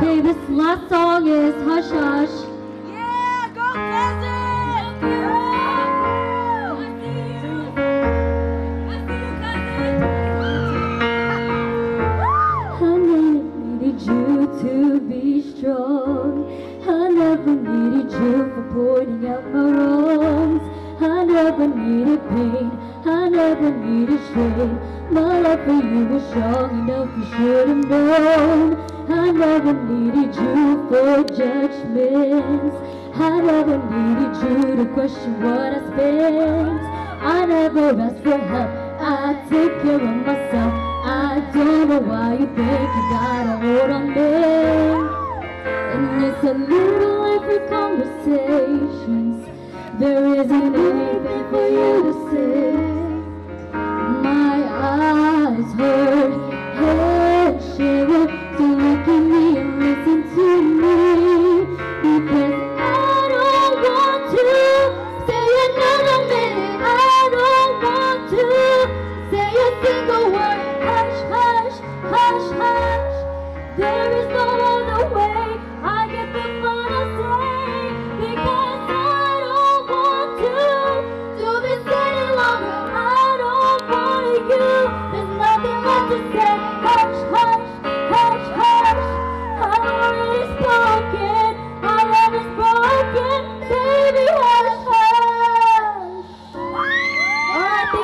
Okay, this last song is Hush Hush. Yeah, go Pleasant! I never needed you to be strong. I never needed you for pointing out my wrongs. I never needed pain. I never needed shame. My love for you was strong enough, you should have known. I never needed you for judgments. I never needed you to question what I spent. I never asked for help. I take care of myself. I don't know why you think you got a hold on me. And it's a little every conversations. There isn't anything for you to say.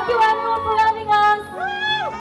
que o ano